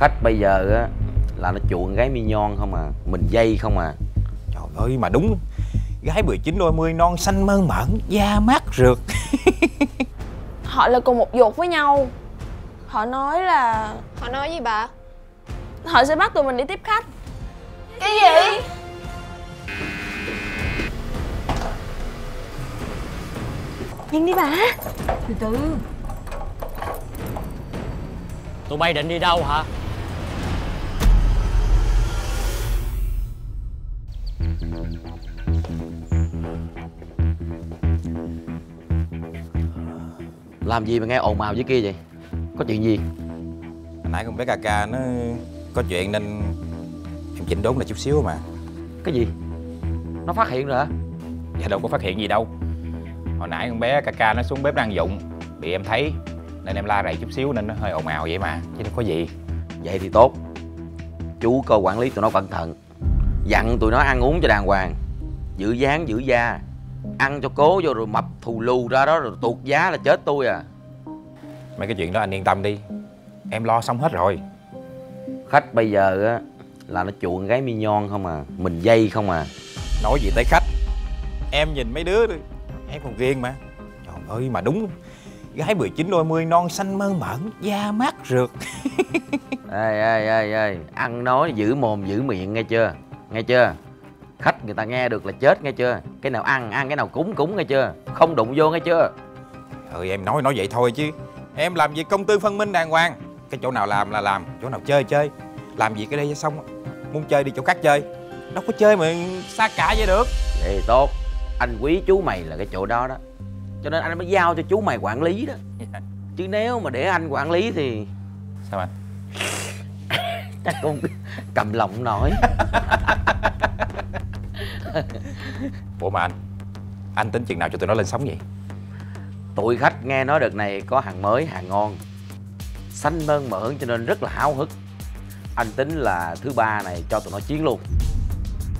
khách bây giờ á là nó chuộng gái mi nhon không à mình dây không à. Trời ơi mà đúng. Gái 19 đôi mươi non xanh mơn mởn Da mát rượt Họ là cùng một ruột với nhau Họ nói là Họ nói gì bà? Họ sẽ bắt tụi mình đi tiếp khách Cái gì? Nhanh đi bà Từ từ Tụi bay định đi đâu hả? Làm gì mà nghe ồn ào dưới kia vậy? Có chuyện gì? Hồi nãy con bé ca ca nó có chuyện nên Em chỉnh đốn lại chút xíu mà. Cái gì? Nó phát hiện rồi hả? Dạ đâu có phát hiện gì đâu. Hồi nãy con bé ca ca nó xuống bếp đang dụng Bị em thấy Nên em la rầy chút xíu nên nó hơi ồn ào vậy mà Chứ đâu có gì. Vậy thì tốt. Chú coi quản lý tụi nó cẩn thận. Dặn tụi nó ăn uống cho đàng hoàng. Giữ dáng giữ da ăn cho cố vô rồi mập thù lù ra đó rồi tuột giá là chết tôi à. Mấy cái chuyện đó anh yên tâm đi. Em lo xong hết rồi. Khách bây giờ á là nó chuộng gái mi nhon không à mình dây không à. Nói gì tới khách. Em nhìn mấy đứa đi Em còn ghiền mà. Trời ơi mà đúng. Gái 19 đôi mươi non xanh mơn mởn Da mát rượt. Ê ê ê ê ăn nói giữ mồm giữ miệng nghe chưa? Nghe chưa khách người ta nghe được là chết nghe chưa? Cái nào ăn ăn cái nào cúng cúng nghe chưa? Không đụng vô nghe chưa? Ừ em nói nói vậy thôi chứ. Em làm việc công tư phân minh đàng hoàng. Cái chỗ nào làm là làm Chỗ nào chơi chơi. Làm việc ở đây xong Muốn chơi đi chỗ khác chơi. Đâu có chơi mà xa cả vậy được. Vậy thì tốt. Anh quý chú mày là cái chỗ đó đó. Cho nên anh mới giao cho chú mày quản lý đó. Chứ nếu mà để anh quản lý thì Sao anh? chắc cũng cầm lòng nổi Ủa mà anh Anh tính chừng nào cho tụi nó lên sóng vậy? Tụi khách nghe nói đợt này có hàng mới hàng ngon. Xanh mơn mởn cho nên rất là háo hức. Anh tính là thứ ba này cho tụi nó chiến luôn.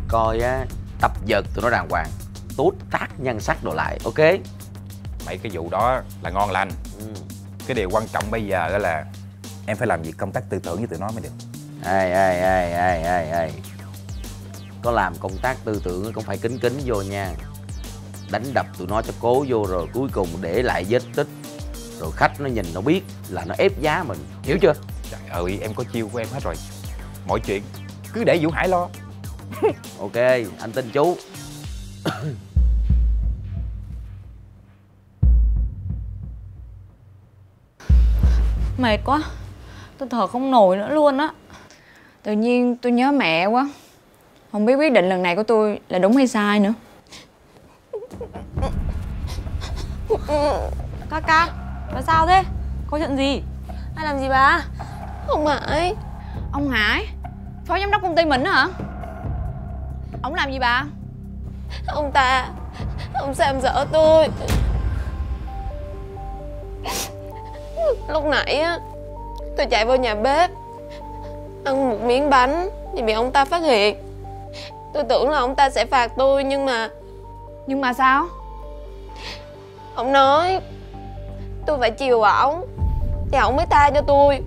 Coi á tập dượt tụi nó đàng hoàng. Tút tác nhân sắc đồ lại ok? Mấy cái vụ đó là ngon lành ừ. Cái điều quan trọng bây giờ đó là Em phải làm việc công tác tư tưởng với tụi nó mới được. Ê ê ê ê ê ê có làm công tác tư tưởng cũng phải kính kính vô nha. Đánh đập tụi nó cho cố vô rồi cuối cùng để lại vết tích. Rồi khách nó nhìn nó biết là nó ép giá mình. Hiểu chưa? Trời ơi em có chiêu của em hết rồi. Mọi chuyện cứ để Vũ Hải lo. Ok anh tin chú. Mệt quá. Tôi thở không nổi nữa luôn á. Tự nhiên tôi nhớ mẹ quá Không biết quyết định lần này của tôi là đúng hay sai nữa Ca ca Bà sao thế? Có chuyện gì? Ai làm gì bà? Không phải Ông Hải Phó giám đốc công ty mình á hả? Ông làm gì bà? Ông ta Ông Sam dở tôi Lúc nãy á Tôi chạy vô nhà bếp Ăn một miếng bánh Thì bị ông ta phát hiện Tôi tưởng là ông ta sẽ phạt tôi Nhưng mà Nhưng mà sao? Ông nói Tôi phải chiều ổng Thì ổng mới tha cho tôi.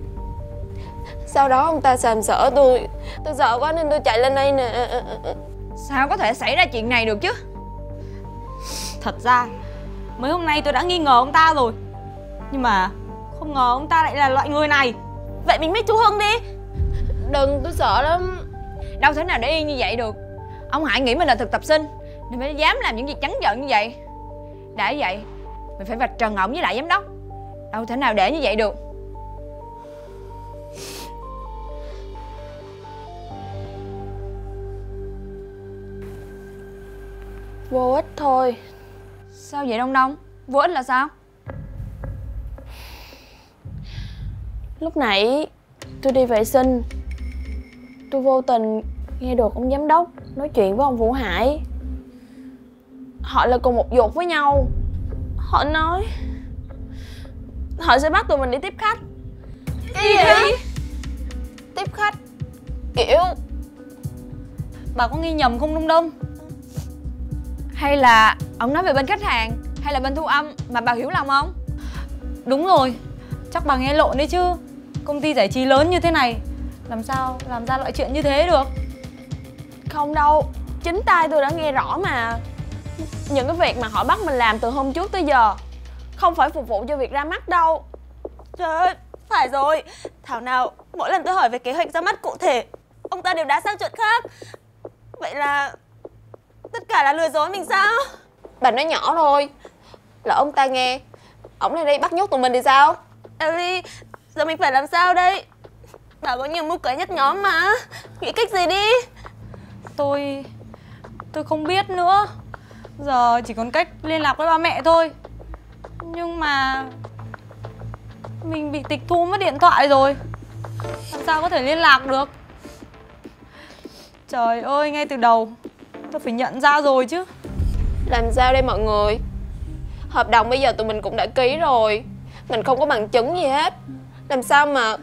Sau đó ông ta sàm sỡ tôi. Tôi sợ quá nên tôi chạy lên đây nè. Sao có thể xảy ra chuyện này được chứ? Thật ra Mấy hôm nay tôi đã nghi ngờ ông ta rồi. Nhưng mà Không ngờ ông ta lại là loại người này. Vậy mình biết chú Hưng đi. Đừng tôi sợ lắm. Đâu thể nào để yên như vậy được Ông Hải nghĩ mình là thực tập sinh. Nên mới dám làm những việc trắng trợn như vậy. Đã vậy Mình phải vạch trần ổng với lại giám đốc. Đâu thể nào để như vậy được. Vô ích thôi. Sao vậy Đông Đông? Vô ích là sao? Lúc nãy tôi đi vệ sinh. Tôi vô tình nghe được ông giám đốc nói chuyện với ông Vũ Hải. Họ là cùng một ruột với nhau. Họ nói họ sẽ bắt tụi mình đi tiếp khách. Cái gì tiếp khách kiểu Bà có nghi nhầm không Đông Đông? Hay là ông nói về bên khách hàng Hay là bên thu âm mà bà hiểu lầm không? Đúng rồi Chắc bà nghe lộn đấy chứ. Công ty giải trí lớn như thế này Làm sao làm ra loại chuyện như thế được không đâu. Chính tay tôi đã nghe rõ mà. Những cái việc mà họ bắt mình làm từ hôm trước tới giờ không phải phục vụ cho việc ra mắt đâu. Trời ơi, phải rồi. Thảo nào mỗi lần tôi hỏi về kế hoạch ra mắt cụ thể Ông ta đều đã sang chuyện khác. Vậy là Tất cả là lừa dối mình sao? Bà nói nhỏ thôi. Là ông ta nghe ổng lên đây bắt nhốt tụi mình thì sao? Ellie Giờ mình phải làm sao đây? Bà có nhiều mưu kế nhất nhóm mà. Nghĩ cách gì đi Tôi... Tôi không biết nữa. Giờ chỉ còn cách liên lạc với ba mẹ thôi. Nhưng mà... Mình bị tịch thu mất điện thoại rồi. Làm sao có thể liên lạc được? Trời ơi, ngay từ đầu Tôi phải nhận ra rồi chứ. Làm sao đây mọi người? Hợp đồng bây giờ tụi mình cũng đã ký rồi. Mình không có bằng chứng gì hết. Làm sao mà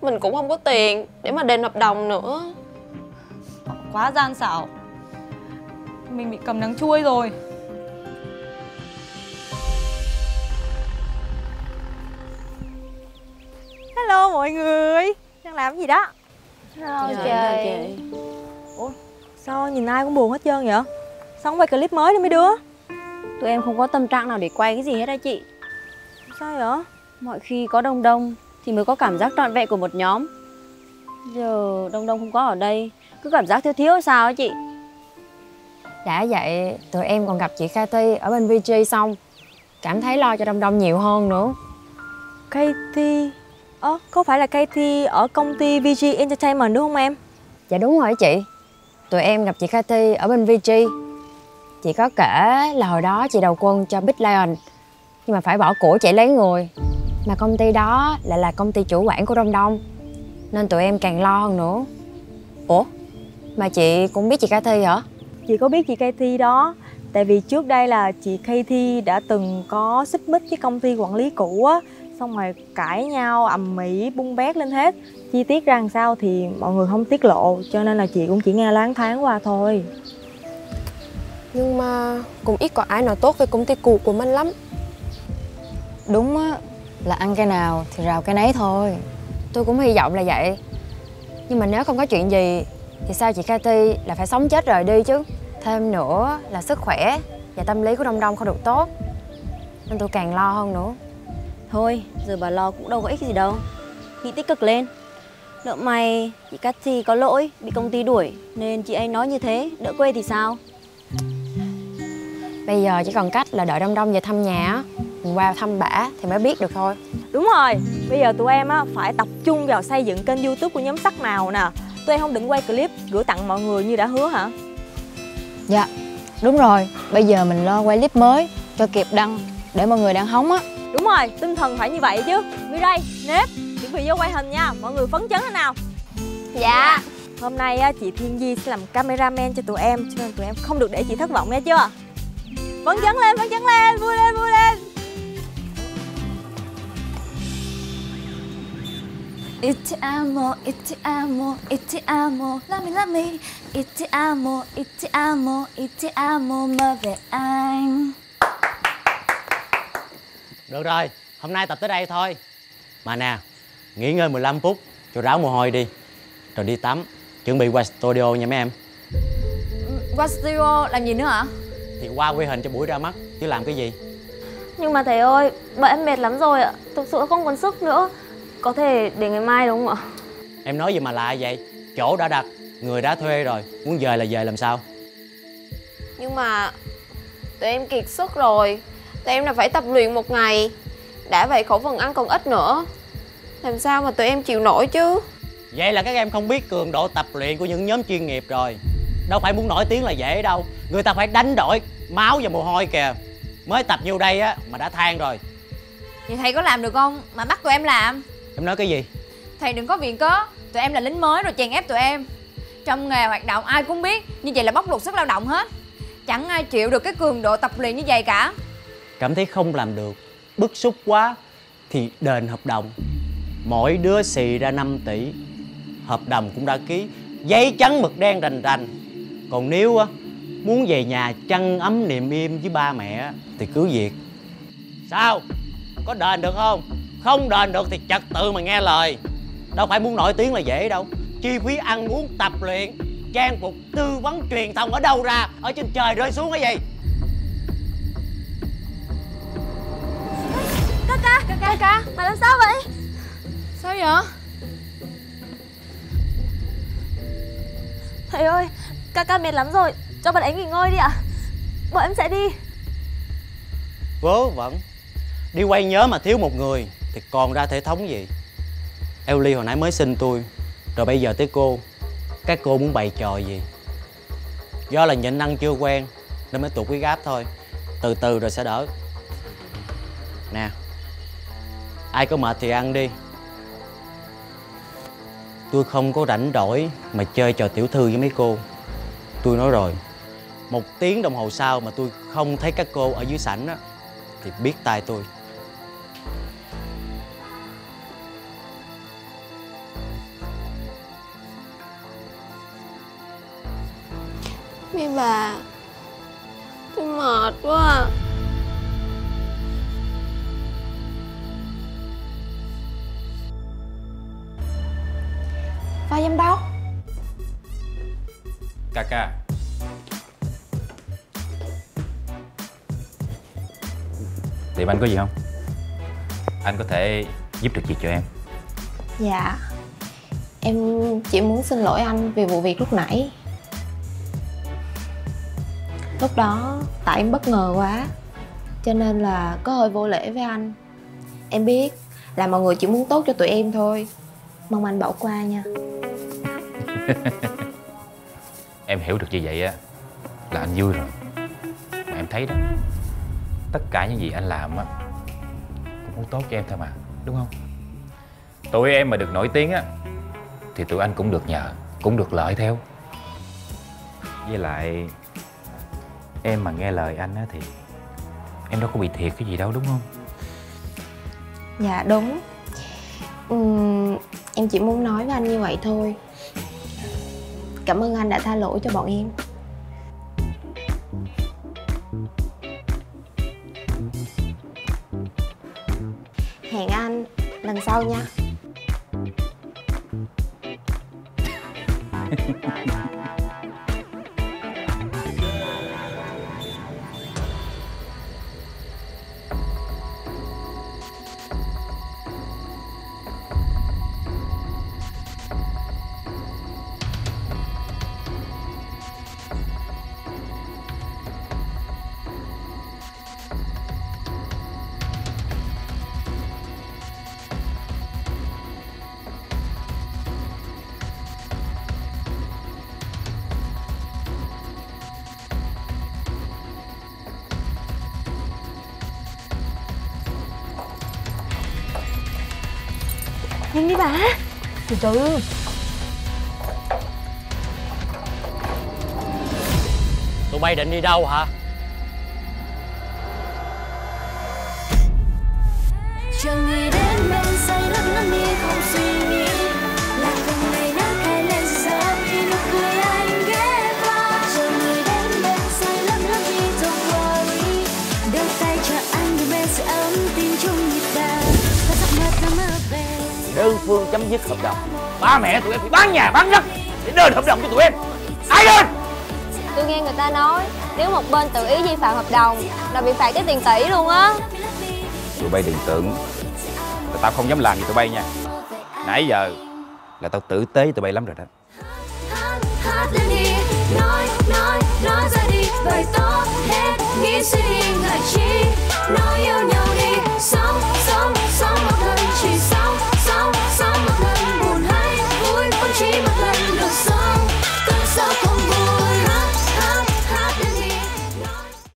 mình cũng không có tiền để mà đền hợp đồng nữa. Quá gian xảo. Mình bị cầm đắng chui rồi. Hello mọi người. Đang làm gì đó? Hello chị. Ủa sao nhìn ai cũng buồn hết trơn vậy? Sao không quay clip mới đi mấy đứa. Tụi em không có tâm trạng nào để quay cái gì hết á chị. Sao vậy? Mọi khi có đông đông thì mới có cảm giác trọn vẹn của một nhóm. Giờ đông đông không có ở đây Cứ cảm giác thiếu thiếu sao á chị? Đã vậy tụi em còn gặp chị Cathy ở bên VG xong Cảm thấy lo cho đông đông nhiều hơn nữa. Katie Ơ có phải là Katie ở công ty VG Entertainment đúng không em? Dạ đúng rồi chị. Tụi em gặp chị Cathy ở bên VG Chị có kể là hồi đó chị đầu quân cho Big Lion Nhưng mà phải bỏ của chạy lấy người. Mà công ty đó lại là công ty chủ quản của Đông Đông Nên tụi em càng lo hơn nữa. Ủa? Mà chị cũng biết chị Cathy hả? Chị có biết chị Katie đó. Tại vì trước đây là chị Katie đã từng có xích mích với công ty quản lý cũ á. Xong rồi cãi nhau, ầm ĩ, bung bét lên hết. Chi tiết ra làm sao thì mọi người không tiết lộ Cho nên là chị cũng chỉ nghe loáng thoáng qua thôi. Nhưng mà cũng ít có ai nói tốt về công ty cũ của mình lắm. Đúng á Là ăn cái nào thì rào cái nấy thôi. Tôi cũng hy vọng là vậy. Nhưng mà nếu không có chuyện gì Thì sao chị Cathy? Là phải sống chết rời đi chứ. Thêm nữa là sức khỏe Và tâm lý của Đông Đông không được tốt. Nên tôi càng lo hơn nữa. Thôi, giờ bà lo cũng đâu có ích gì đâu. Nghĩ tích cực lên. Lỡ may chị Cathy có lỗi, bị công ty đuổi Nên chị ấy nói như thế, đỡ quê thì sao? Bây giờ chỉ còn cách là đợi Đông Đông về thăm nhà Mình qua thăm bả thì mới biết được thôi. Đúng rồi, bây giờ tụi em á phải tập trung vào xây dựng kênh youtube của nhóm sắc nào nè Tụi em không định quay clip gửi tặng mọi người như đã hứa hả? Dạ, đúng rồi. Bây giờ mình lo quay clip mới cho kịp đăng Để mọi người đang hóng á. Đúng rồi, tinh thần phải như vậy chứ. Mirai, Nếp, chuẩn bị vô quay hình nha. Mọi người phấn chấn thế nào? Dạ. Hôm nay á, chị Thiên Di sẽ làm cameraman cho tụi em Cho nên tụi em không được để chị thất vọng nghe chưa? Phấn chấn lên, phấn chấn lên, vui lên, vui lên Iti amo, iti amo, iti amo, love me, love me Iti amo, iti amo, iti amo, mơ về anh Được rồi, hôm nay tập tới đây thôi. Mà nè, nghỉ ngơi 15 phút cho ráo mồ hôi đi. Rồi đi tắm, chuẩn bị qua studio nha mấy em. Qua studio làm gì nữa hả? Thì qua quy hình cho buổi ra mắt, chứ làm cái gì? Nhưng mà thầy ơi bọn em mệt lắm rồi ạ. Thực sự không còn sức nữa có thể để ngày mai đúng không ạ? Em nói gì mà lạ vậy? Chỗ đã đặt, người đã thuê rồi. Muốn về là về làm sao? Nhưng mà tụi em kiệt sức rồi. Tụi em là phải tập luyện một ngày. Đã vậy khẩu phần ăn còn ít nữa. Làm sao mà tụi em chịu nổi chứ? Vậy là các em không biết cường độ tập luyện của những nhóm chuyên nghiệp rồi. Đâu phải muốn nổi tiếng là dễ đâu. Người ta phải đánh đổi máu và mồ hôi kìa. Mới tập nhiêu đây á mà đã than rồi. Vậy thầy có làm được không? Mà bắt tụi em làm Em nói cái gì? Thầy đừng có viện cớ. Tụi em là lính mới rồi chèn ép tụi em. Trong nghề hoạt động ai cũng biết Như vậy là bóc lột sức lao động hết. Chẳng ai chịu được cái cường độ tập luyện như vậy cả. Cảm thấy không làm được bức xúc quá thì đền hợp đồng. Mỗi đứa xì ra 5 tỷ hợp đồng cũng đã ký. Giấy trắng mực đen rành rành. Còn nếu á muốn về nhà chăn ấm niềm im với ba mẹ thì cứ việc. Sao? Có đền được không không đền được thì trật tự mà nghe lời. Đâu phải muốn nổi tiếng là dễ đâu. Chi phí ăn uống tập luyện trang phục tư vấn truyền thông ở đâu ra? Ở trên trời rơi xuống cái gì? Ca ca, ca ca, ca, mày làm sao vậy? Sao vậy? Thầy ơi, ca ca mệt lắm rồi, cho bạn ấy nghỉ ngơi đi ạ. Bọn em sẽ đi. Vớ vẩn. Đi quay nhớ mà thiếu một người thì còn ra thể thống gì Ellie hồi nãy mới sinh tôi, rồi bây giờ tới cô. Các cô muốn bày trò gì? Do là nhịn ăn chưa quen, nên mới tụt quý gáp thôi. Từ từ rồi sẽ đỡ. Nè, ai có mệt thì ăn đi. Tôi không có rảnh rỗi mà chơi trò tiểu thư với mấy cô. Tôi nói rồi, một tiếng đồng hồ sau mà tôi không thấy các cô ở dưới sảnh á, thì biết tay tôi. Tôi mệt quá à. Phó giám đốc. Ca ca. Tiệm anh có gì không? Anh có thể giúp được gì cho em? Dạ. Em chỉ muốn xin lỗi anh vì vụ việc lúc nãy Lúc đó tại em bất ngờ quá Cho nên là có hơi vô lễ với anh. Em biết là mọi người chỉ muốn tốt cho tụi em thôi Mong anh bỏ qua nha. Em hiểu được như vậy á Là anh vui rồi. Mà em thấy đó Tất cả những gì anh làm á Cũng muốn tốt cho em thôi mà Đúng không? Tụi em mà được nổi tiếng á Thì tụi anh cũng được nhờ Cũng được lợi theo. Với lại Em mà nghe lời anh á thì Em đâu có bị thiệt cái gì đâu đúng không? Dạ đúng. Ừm, Em chỉ muốn nói với anh như vậy thôi. Cảm ơn anh đã tha lỗi cho bọn em. Hẹn anh lần sau nha Nhanh đi bà. Từ từ. Tụi bay định đi đâu hả? Phương chấm dứt hợp đồng. Ba mẹ tụi em phải bán nhà bán đất để đền hợp đồng cho tụi em. Ai lên Tôi nghe người ta nói Nếu một bên tự ý vi phạm hợp đồng Là bị phạt tới tiền tỷ luôn á. Tụi bay đừng tưởng là tao không dám làm gì tụi bay nha. Nãy giờ là tao tử tế với tụi bay lắm rồi đó. Nói nói nói ra đi bày tỏ hết nghĩ suy nghĩ ngại chi nói yêu nhau đi sống sống sống một lần chỉ